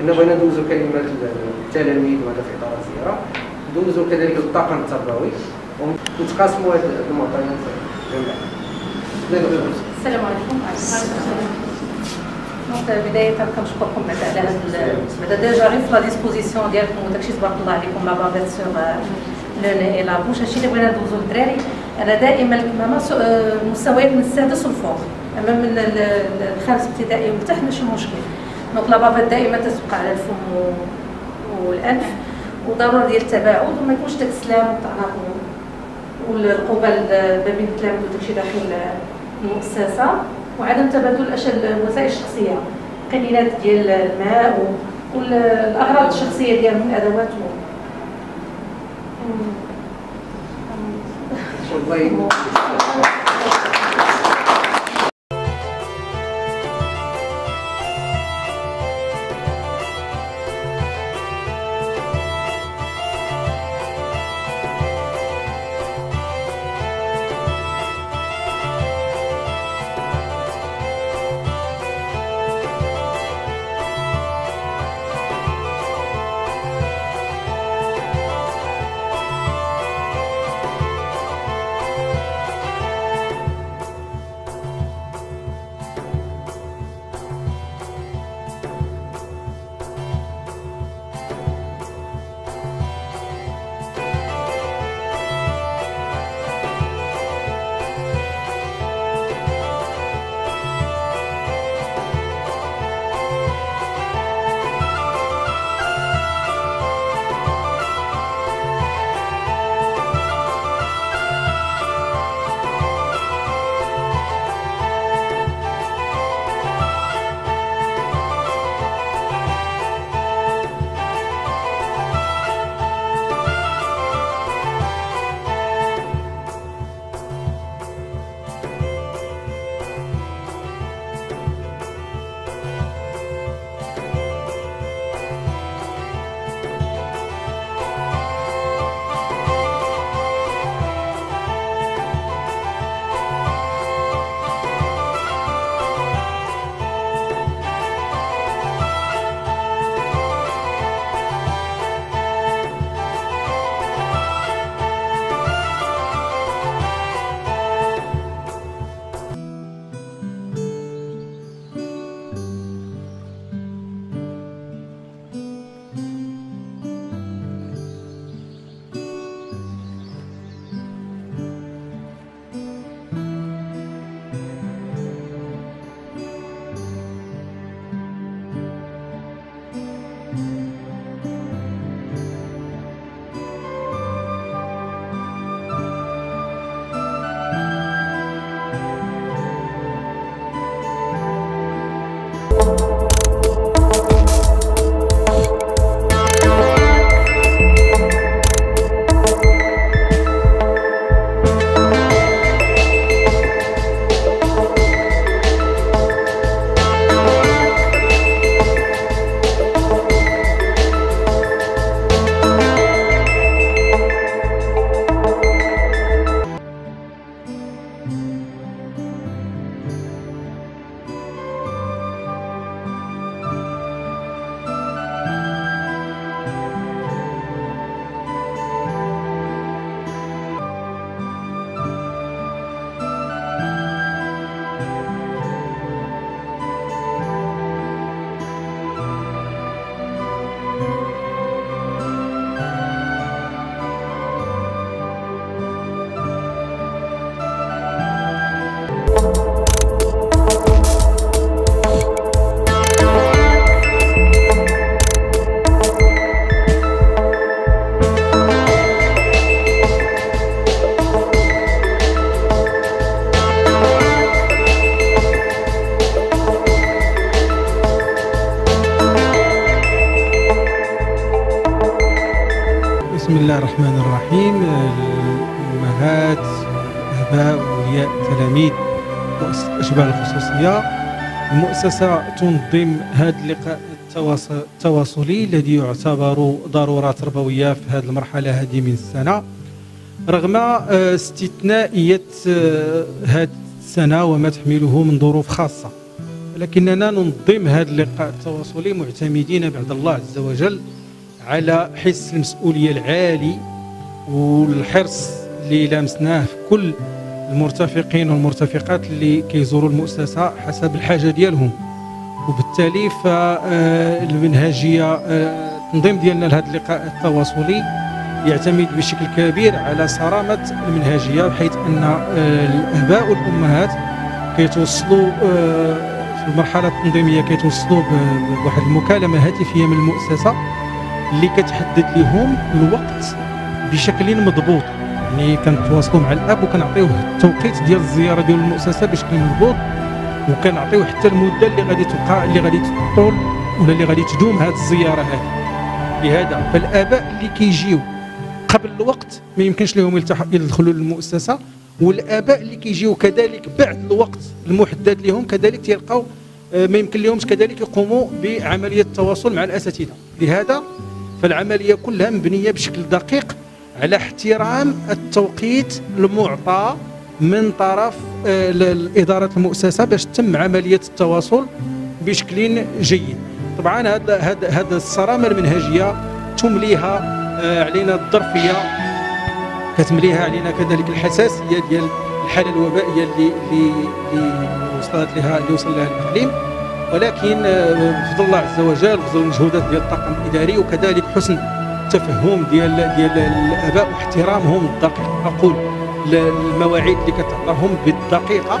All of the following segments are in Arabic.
كنا بغينا ندوزو كلمات التلاميذ وهذا في اطار الزياره ندوزو كذلك الطاقم التربوي ونتقاسموا هذه المعطيات جميعا السلام عليكم donc بداية كنشكركم بعد على هذا بعد déjà ريف la disposition ديالكم وداكشي تبارك الله عليكم la bavette sur le nez la bouche هادشي اللي بغينا ندوزو للدراري أنا دائما الكمامه مستويات من السادس والفوق اما من الخامس ابتدائي وتحت ماشي مشكل donc la bavette دائما تتبقى على الفم والأنف وضروره ديال التباعد وما يكونش داك السلام والتعانق والقبل ما بين التلاميذ وداكشي داخل المؤسسة وعدم تبادل الوسائل الشخصية قليلات ديال الماء والأغراض الشخصية ديالهم الأدوات والله. الآباء وأولياء التلاميذ مؤسسة الأشبال الخصوصية. المؤسسة تنظم هذا اللقاء التواصلي الذي يعتبر ضرورة تربوية في هذه المرحلة هذه من السنة. رغم آه، استثنائية آه، هذه السنة وما تحمله من ظروف خاصة لكننا ننظم هذا اللقاء التواصلي معتمدين بعد الله عز وجل على حس المسؤولية العالي والحرص اللي لامسناه في كل المرتفقين والمرتفقات اللي كيزوروا المؤسسة حسب الحاجة ديالهم. وبالتالي فالمنهجية التنظيم آه، ديالنا لهذا اللقاء التواصلي يعتمد بشكل كبير على صرامة المنهجية بحيث أن آه، الآباء والأمهات كيتوصلوا آه، في المرحلة التنظيمية كيتوصلوا بواحد المكالمة هاتفية من المؤسسة اللي كتحدد لهم الوقت بشكل مضبوط. يعني كنتواصلوا مع الأب وكنعطيوه التوقيت ديال الزيارة ديال المؤسسة بشكل مضبوط وكنعطيوه حتى المدة اللي غادي تبقى اللي غادي تطول ولا اللي غادي تدوم هذه الزيارة هذه لهذا فالآباء اللي كيجيو قبل الوقت ما يمكنش لهم يدخلوا للمؤسسة والآباء اللي كيجيو كذلك بعد الوقت المحدد لهم كذلك تيلقاو آه، ما يمكن لهمش كذلك يقوموا بعملية التواصل مع الأساتذة. لهذا فالعملية كلها مبنية بشكل دقيق على احترام التوقيت المعطى من طرف آه، اداره المؤسسة باش تتم عملية التواصل بشكل جيد. طبعا هذا الصرامه المنهجيه تمليها آه، علينا الظرفية كتمليها علينا كذلك الحساسية ديال الحاله الوبائيه اللي اللي وصلت لها اللي وصل لها الإقليم. ولكن آه، بفضل الله عز وجل بفضل المجهودات ديال الطاقم الإداري وكذلك حسن التفهم ديال ديال الآباء واحترامهم الدقيق. أقول المواعيد اللي كتعطاهم بالدقيقة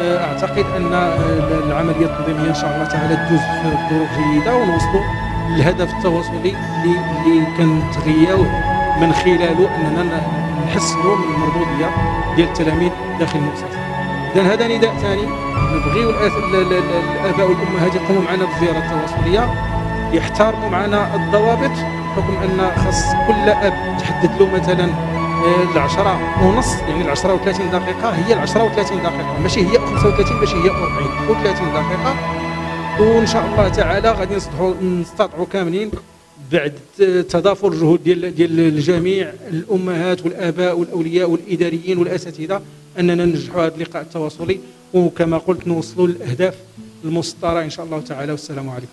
آه، أعتقد أن آه، العملية التنظيمية إن شاء الله تعالى تدوز في ظروف جيده ونوصلوا للهدف التواصلي اللي اللي كنتغياوه من خلاله أننا نحسنوا من المردوديه ديال التلاميذ داخل المؤسسه اذا هذا نداء ثاني. نبغيو الآباء والأمهات يقوموا معنا بالزياره التواصلية يحترموا معنا الضوابط بحكم أن خاص كل أب تحدد له مثلا آه، العشرة ونص يعني العشرة و30 دقيقة هي العشرة و30 دقيقة ماشي هي 35 ماشي هي 40 و30 دقيقة. وإن شاء الله تعالى غادي نستطيعوا نستطيعوا كاملين بعد تضافر الجهود ديال ديال الجميع الأمهات والآباء والأولياء والإداريين والأساتذة أننا ننجحوا هذا اللقاء التواصلي وكما قلت نوصلوا للأهداف المسطرة إن شاء الله تعالى والسلام عليكم.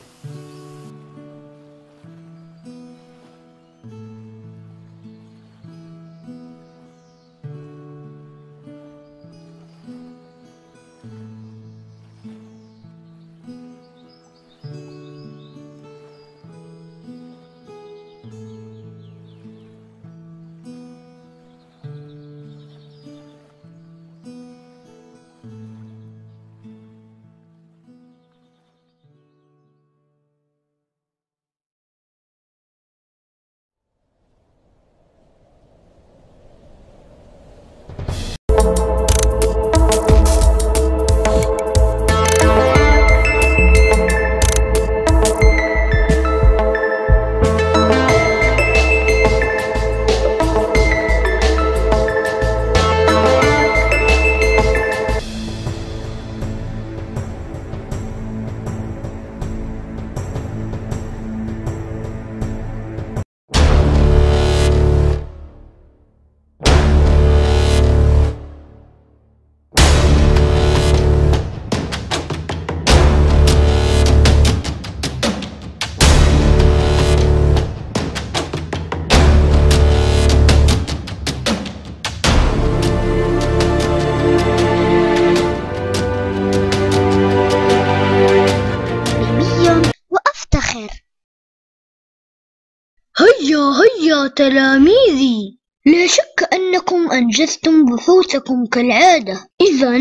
بحوثكم كالعادة. إذا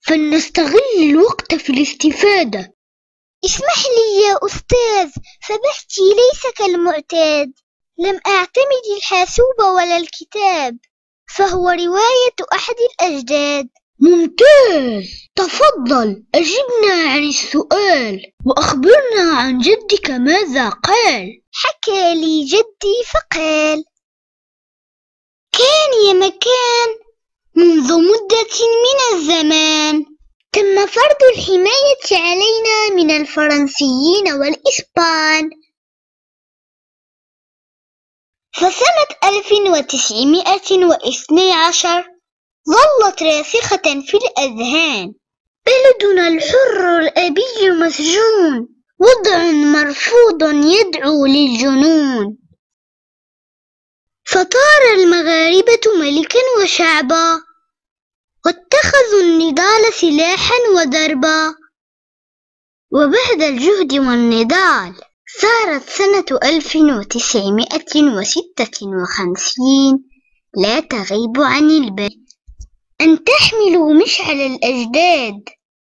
فلنستغل الوقت في الاستفادة. اسمح لي يا أستاذ فبحثي ليس كالمعتاد. لم أعتمد الحاسوب ولا الكتاب. فهو رواية أحد الأجداد. ممتاز. تفضل أجبنا عن السؤال وأخبرنا عن جدك ماذا قال. حكى لي جدي فقال كان يا مكان منذ مدة من الزمان تم فرض الحماية علينا من الفرنسيين والإسبان. فسنة 1912 ظلت راسخة في الأذهان. بلدنا الحر الأبي مسجون وضع مرفوض يدعو للجنون. فطار المغاربة ملكا وشعبا. واتخذوا النضال سلاحا ودربا وبعد الجهد والنضال صارت سنة ألف وتسعمائة وستة وخمسين. لا تغيب عن البال. أن تحملوا مشعل الأجداد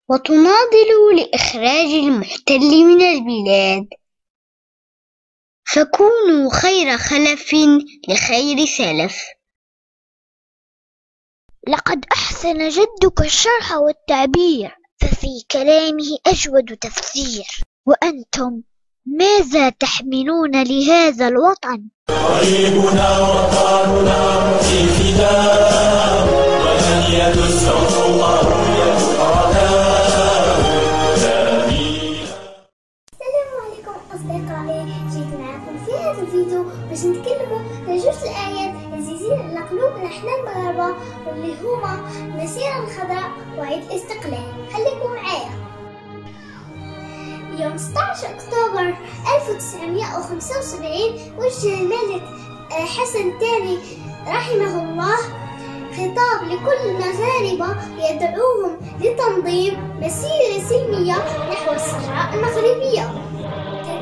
وتناضلوا لإخراج المحتل من البلاد. فكونوا خير خلف لخير سلف. لقد أحسن جدك الشرح والتعبير ففي كلامه أجود تفسير وأنتم ماذا تحملون لهذا الوطن؟ قريبنا وطننا في فداء وثنية السوق أصدقائي جيت معكم في هذا الفيديو باش نتكلموا على جوج الآيات عزيزين على قلوبنا إحنا المغاربة واللي هما المسيرة الخضراء وعيد الاستقلال. خليكم معايا. يوم 16 أكتوبر 1975 وجه الملك آه، حسن الثاني رحمه الله خطاب لكل المغاربة يدعوهم لتنظيم مسيرة سلمية نحو الصحراء المغربية.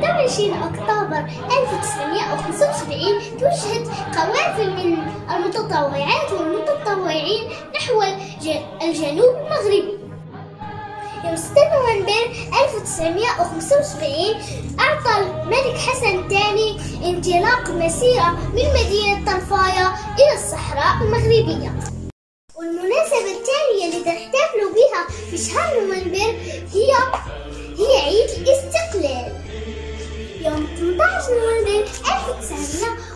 23 أكتوبر 1975 توجهت قوافل من المتطوعات والمتطوعين نحو الج- الجنوب المغربي يوم 6 نوفمبر 1975 أعطى الملك حسن الثاني انطلاق مسيرة من مدينة طنفايا إلى الصحراء المغربية. والمناسبة التالية اللي نحتفل بها في شهر نوفمبر هي هي عيد الاستقلال 18 نوفمبر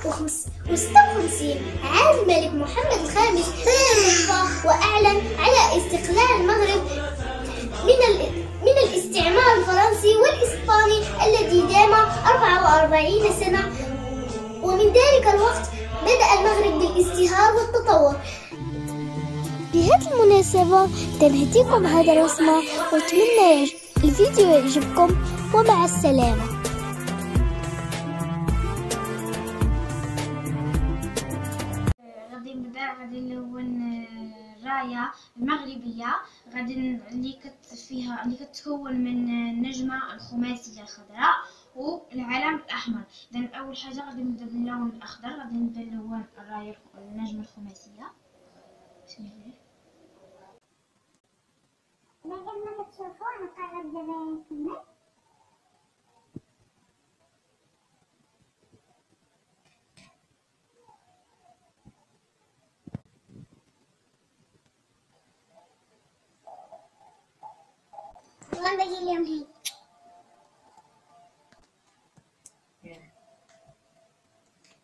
1956 عاد الملك محمد الخامس. وأعلن على استقلال المغرب من من الاستعمار الفرنسي والإسباني الذي دام 44 سنة. ومن ذلك الوقت بدأ المغرب بالازدهار والتطور. بهذه المناسبة تنهديكم هذا الرسمة وأتمنى الفيديو يعجبكم ومع السلامة. غادي نلون آه، الرايه المغربية. غادي اللي كت فيها اللي كتكون من آه، النجمة الخماسية الخضراء والعلم الأحمر. اذا أول حاجة غادي نبدأ باللون الأخضر. غادي نبدأ نلون الراية الخ- النجمة الخماسية. بسم الله. ما تشوفوا نقرب دابا نكمل والله باقي اليوم هيك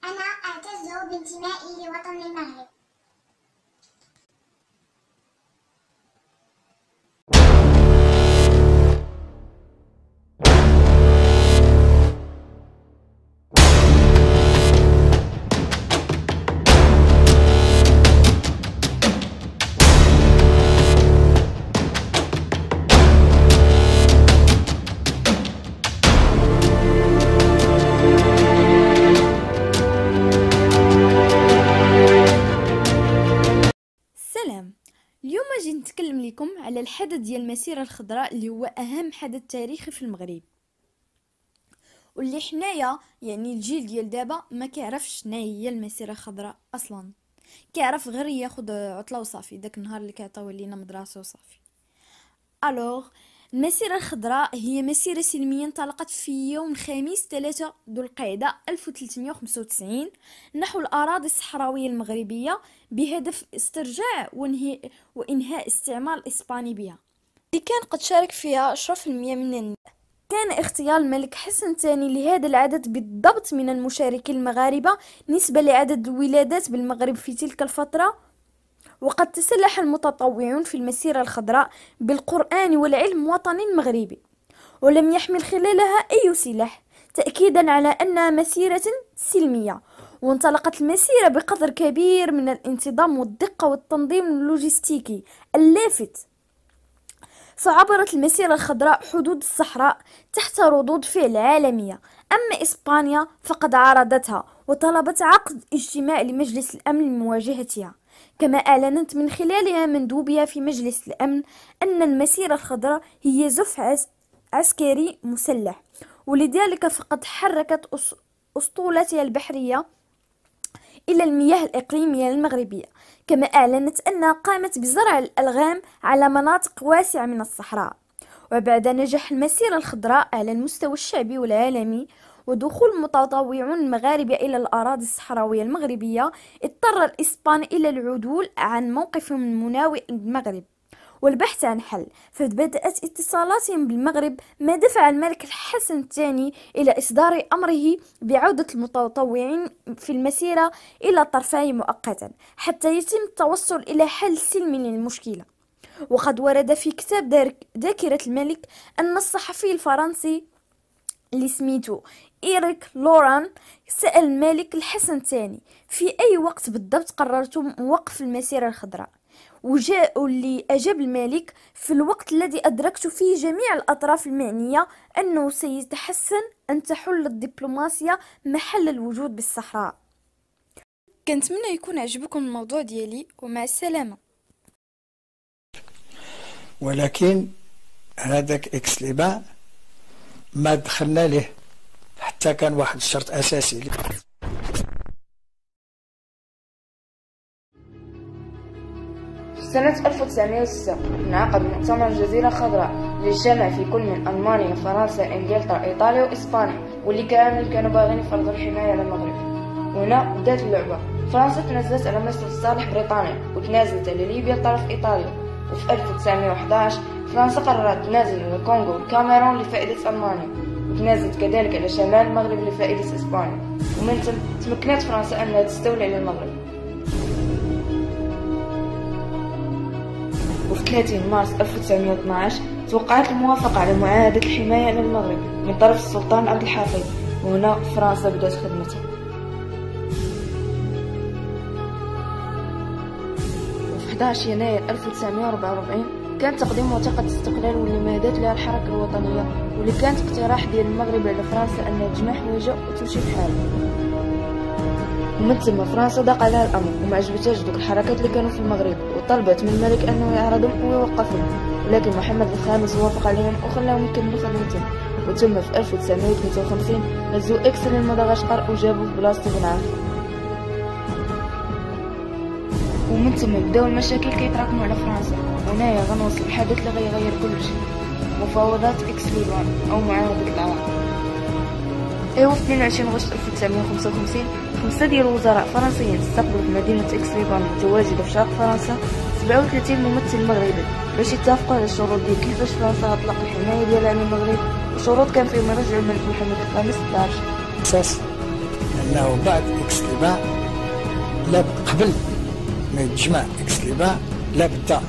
أنا أعتز بانتمائي لوطن المغرب الحدث ديال المسيرة الخضراء اللي هو أهم حدث تاريخي في المغرب. واللي حنايا يعني الجيل ديال دابا ما كيعرفش شنو هي المسيرة الخضراء أصلا. كيعرف غير ياخد عطلة وصافي داك النهار اللي كيعطيو لينا مدرسة وصافي. الوغ المسيرة الخضراء هي مسيرة سلمية انطلقت في يوم الخميس 3 ذو القعدة 1395 نحو الأراضي الصحراوية المغربية بهدف استرجاع وإنهاء استعمار الإسباني بها. اللي كان قد شارك فيها 10% من الناس كان اغتيال الملك حسن الثاني لهذا العدد بالضبط من المشاركين المغاربة نسبة لعدد الولادات بالمغرب في تلك الفترة. وقد تسلح المتطوعون في المسيرة الخضراء بالقرآن والعلم الوطني المغربي ولم يحمل خلالها أي سلاح تأكيدا على أنها مسيرة سلمية وانطلقت المسيرة بقدر كبير من الانتظام والدقة والتنظيم اللوجستيكي اللافت. فعبرت المسيرة الخضراء حدود الصحراء تحت ردود فعل عالمية أما إسبانيا فقد عارضتها وطلبت عقد اجتماع لمجلس الأمن لمواجهتها. كما أعلنت من خلالها مندوبها في مجلس الأمن أن المسيرة الخضراء هي زفع عسكري مسلح ولذلك فقد حركت أسطولتها البحرية إلى المياه الإقليمية المغربية كما أعلنت أنها قامت بزرع الألغام على مناطق واسعة من الصحراء. وبعد نجاح المسيرة الخضراء على المستوى الشعبي والعالمي ودخول المتطوعون المغاربة إلى الأراضي الصحراوية المغربية اضطر الإسبان إلى العدول عن موقفهم المناوئ بالمغرب والبحث عن حل فبدأت اتصالاتهم بالمغرب ما دفع الملك الحسن الثاني إلى إصدار أمره بعودة المتطوعين في المسيرة إلى طرفي مؤقتا حتى يتم التوصل إلى حل سلمي للمشكلة. وقد ورد في كتاب ذاكرة الملك أن الصحفي الفرنسي اللي سميتو إيريك لوران سأل الملك الحسن الثاني في أي وقت بالضبط قررتم وقف المسيرة الخضراء؟ وجاء اللي أجاب الملك في الوقت الذي أدركت فيه جميع الأطراف المعنية أنه سيتحسن أن تحل الدبلوماسية محل الوجود بالصحراء. كنتمنى يكون عجبكم الموضوع ديالي ومع السلامة. ولكن هذاك إكس ليبا ما دخلنا له حتى كان واحد الشرط أساسي. سنة 1906 انعقد مؤتمر الجزيرة الخضراء للجمع في كل من ألمانيا فرنسا إنجلترا إيطاليا وإسبانيا واللي كامل كانوا باغيين يفرضوا الحماية على المغرب. وهنا بدأت اللعبة. فرنسا تنازلت على مصر لصالح بريطانيا وتنازلت على ليبيا لطرف إيطاليا. وفي 1911 فرنسا قررت تنازل على الكونغو والكاميرون لفائدة ألمانيا. وتنازلت كذلك على شمال المغرب لفائدة إسبانيا. ومن ثم تمكنت فرنسا أنها تستولي على المغرب. وفي 30 مارس 1912 توقعت الموافقة على معاهدة الحماية على المغرب من طرف السلطان عبد الحفيظ وهنا فرنسا بدأت خدمتها. وفي 11 يناير 1944 كان تقديم وثيقة استقلال واللي لها الحركة الوطنية واللي كانت اقتراح ديال المغرب على فرنسا أنها تجمع حوايجها وتمشي بحالها. ومن ثم فرنسا ضاق عليها الأمر وما عجبتهاش دوك الحركات اللي كانوا في المغرب وطلبت من الملك أنه يعرضهم ويوقفهم. ولكن محمد الخامس وافق عليهم وخلاهم يكملوا خدمتهم. وتم في 1953 غزو إكس للمدغشقر وجابوا في بلاصتو بن عافية ومن ثم بداو المشاكل كيتراكموا على فرنسا. وهنايا غنوصل. الحدث اللي غيغير كل شيء. مفاوضات إكس ليبان أو معاهدة العراق ايوا في 22 غشت 1955 خمسة ديال الوزراء فرنسيين استقبلوا في مدينة إكس ليبان المتواجدة في شرق فرنسا. 37 ممثل مغربي. باش يتفقوا على الشروط ديال كيفاش فرنسا غتطلق الحماية ديالها عن المغرب وشروط كان فيهم يرجعوا الملك محمد الخامس للعرش أساس أنه بعد إكس ليبان لا قبل ما يتجمع إكس ليبان لابد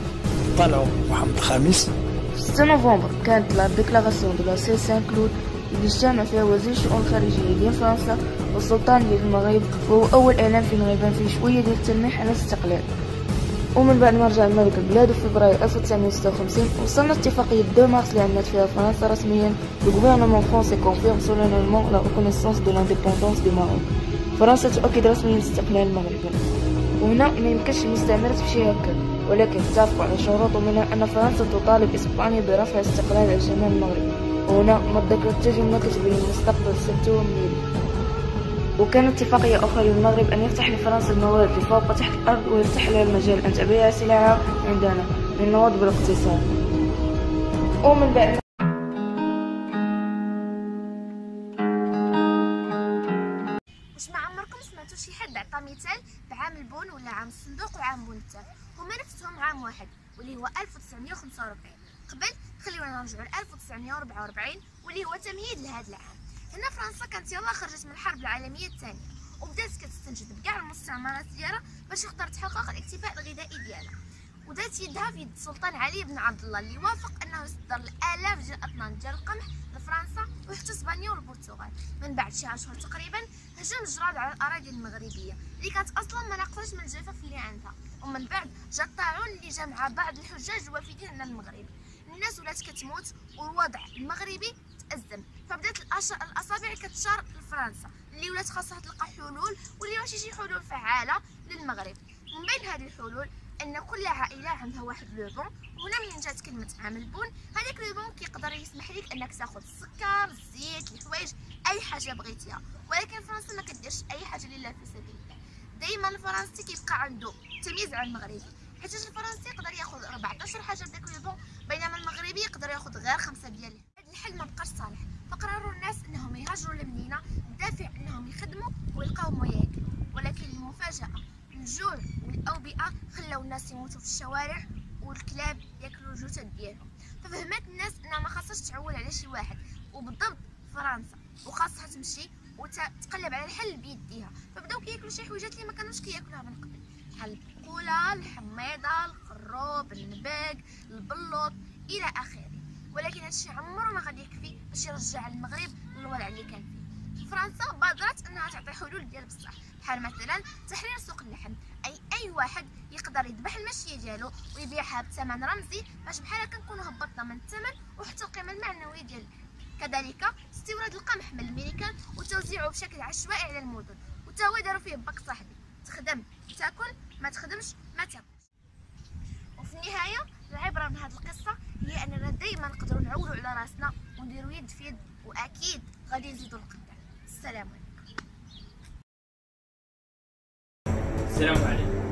يطلعوا محمد الخامس في 6 نوفمبر كانت la déclaration de La Celle-Saint-Cloud اللي اجتمع فيها وزير الشؤون الخارجية ديال فرنسا والسلطان ديال المغرب وهو أول إعلان فين غيبان فيه شوية ديال التلميح على الاستقلال. ومن بعد ما رجع الملك لبلادو في فبراير 1956 وصلنا اتفاقية deux mars اللي عنات فيها فرنسا رسميا le gouvernement français confirme solennellement la reconnaissance de l'indépendance du Maroc فرنسا تؤكد رسميا استقلال المغرب. وهنا ما يمكنش المستعمرة تمشي هكا. ولكن اتفقوا على شروط منها أن فرنسا تطالب إسبانيا برفع استقلال على شمال المغرب وهنا مدك الترجمة كتبين المستقبل سبتة ومليلية وكان اتفاقية أخرى للمغرب أن يفتح لفرنسا الموارد اللي فوق تحت الأرض ويفتح لها المجال. أن تبيع سلعها عندنا للنهوض بالاقتصاد. ومن بعد. واش ما عمركم سمعتوا شي حد عطى مثال بعام البون ولا عام الصندوق وعام بون هما نفسهم عام واحد واللي هو 1945 قبل خليونا نرجعوا ل 1944 واللي هو تمهيد لهذا العام. هنا فرنسا كانت يلا خرجت من الحرب العالمية الثانية وبدات كتستنجد بكاع المستعمرات ديالها باش تقدر تحقق الاكتفاء الغذائي ديالها. ودات يدها في يد السلطان علي بن عبد الله اللي وافق أنه يصدر الآلاف ديال الأطنان ديال القمح لفرنسا وحتى إسبانيا والبرتغال. من بعد شي اشهر تقريبا هجم الجراد على الأراضي المغربية اللي كانت أصلا ما من الجفاف اللي عندها ومن بعد جا الطاعون اللي جا مع بعض الحجاج الوافدين من المغرب. الناس ولات كتموت والوضع المغربي تأزم. فبدات الأصابع كتشار لفرنسا اللي ولات خاصها تلقى حلول واللي ماشي شي حلول فعالة للمغرب. من بين هذه الحلول أن كل عائلة عندها واحد le bon وهنا منين جات كلمة عام ال bon؟ هذاك le bon كيقدر يسمح لك أنك تاخذ السكر الزيت الحوايج أي حاجة بغيتيها. ولكن فرنسا ما كديرش أي حاجة لله في سبيل دائما الفرنسي كيبقى عنده تمييز على المغربي. حيت الفرنسي يقدر ياخذ 14 حاجة لو بون بينما المغربي يقدر ياخذ غير خمسة ديال هذا الحل ما بقاش صالح. فقرروا الناس إنهم يهاجروا لمدينه بدافع إنهم يخدموا ويلقاو ما ولكن المفاجأة الجوع والأوبئة خلاو الناس يموتوا في الشوارع والكلاب ياكلوا الجثث ديالهم. ففهمت الناس إنها ما خاصهاش تعول على شي واحد. وبالضبط فرنسا. وخاصها تمشي وتقلب على الحل بيديها. فبداو كياكلوا شي حويجات اللي ما كانوش كياكلوها من قبل. بحال البقوله الحميضة القروب النباق البلوط إلى آخره. ولكن هادشي عمره ما غادي يكفي باش يرجع المغرب للوضع اللي كان فيه. فرنسا بادرت إنها تعطي حلول ديال بصح. بحال مثلا تحرير سوق اللحم. اي أي واحد يقدر يذبح المشيه ديالو ويبيعها بثمن رمزي باش بحال هكا نكونوا هبطنا من الثمن وحتى القيمة المعنوية ديال كذلك استوراد القمح من الامريكان وتوزيعه بشكل عشوائي على المدن وتا هو داروا فيه باك صاحبي. تخدم تاكل ما تخدمش ما تاكلش وفي النهاية العبرة من هذه القصة هي أننا دائما نقدروا نعولوا على رأسنا ونديروا يد في يد وأكيد غادي نزيدوا نقدر السلام عليكم. السلام عليكم.